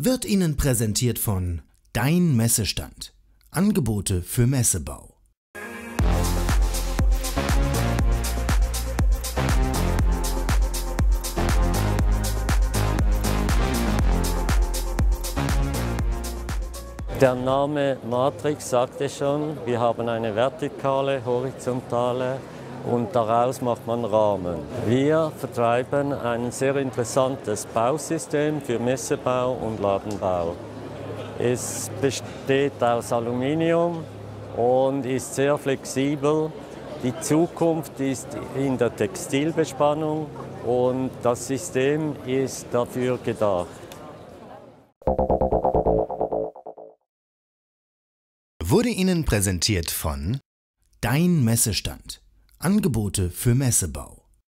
Wird Ihnen präsentiert von Dein Messestand. Angebote für Messebau. Der Name Matrix sagt es schon, wir haben eine vertikale, horizontale und daraus macht man Rahmen. Wir vertreiben ein sehr interessantes Bausystem für Messebau und Ladenbau. Es besteht aus Aluminium und ist sehr flexibel. Die Zukunft ist in der Textilbespannung und das System ist dafür gedacht. Wurde Ihnen präsentiert von Dein Messestand. Angebote für Messebau.